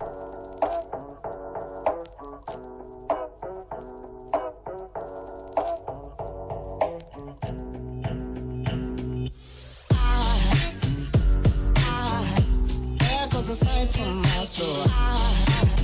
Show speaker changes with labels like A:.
A: I, I, echoes inside from my soul.